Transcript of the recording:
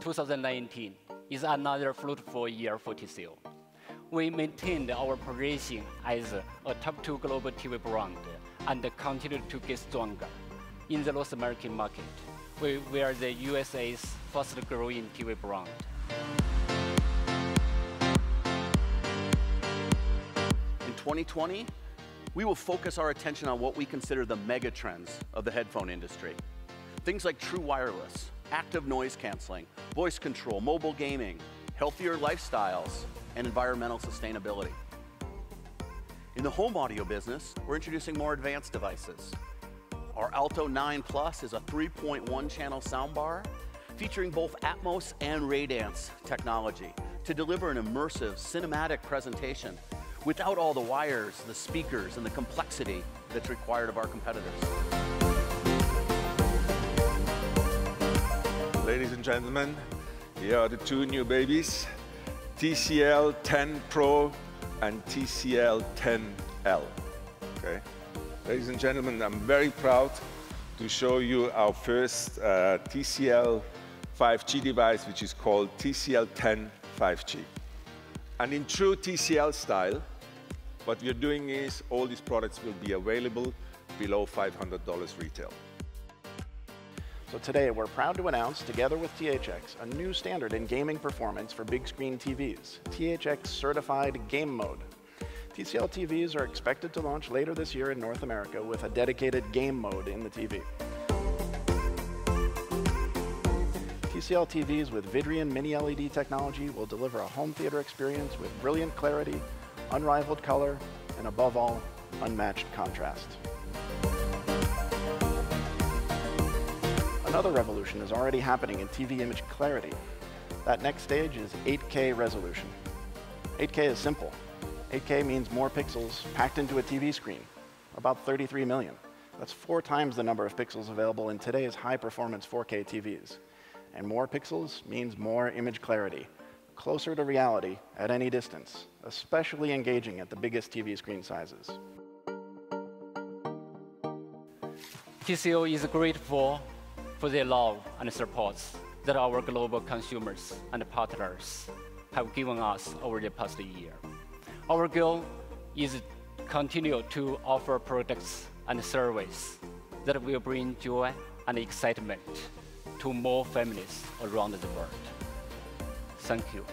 2019 is another fruitful year for TCL. We maintained our position as a top two global TV brand and continued to get stronger. In the North American market, we are the USA's fastest-growing TV brand. In 2020, we will focus our attention on what we consider the mega trends of the headphone industry. Things like true wireless, active noise canceling, voice control, mobile gaming, healthier lifestyles, and environmental sustainability. In the home audio business, we're introducing more advanced devices. Our Alto 9+ is a 3.1-channel soundbar featuring both Atmos and Ray-Danz technology to deliver an immersive cinematic presentation without all the wires, the speakers, and the complexity that's required of our competitors. And gentlemen, here are the two new babies, TCL 10 Pro and TCL 10L. Okay? Ladies and gentlemen, I'm very proud to show you our first uh, TCL 5G device, which is called TCL 10 5G. And in true TCL style, what we are doing is all these products will be available below $500 retail. So today, we're proud to announce, together with THX, a new standard in gaming performance for big screen TVs, THX Certified Game Mode. TCL TVs are expected to launch later this year in North America with a dedicated game mode in the TV. TCL TVs with Vidrian Mini LED technology will deliver a home theater experience with brilliant clarity, unrivaled color, and above all, unmatched contrast. Another revolution is already happening in TV image clarity. That next stage is 8K resolution. 8K is simple. 8K means more pixels packed into a TV screen, about 33 million. That's four times the number of pixels available in today's high-performance 4K TVs. And more pixels means more image clarity, closer to reality at any distance, especially engaging at the biggest TV screen sizes. TCL is grateful for the love and support that our global consumers and partners have given us over the past year. Our goal is to continue to offer products and service that will bring joy and excitement to more families around the world. Thank you.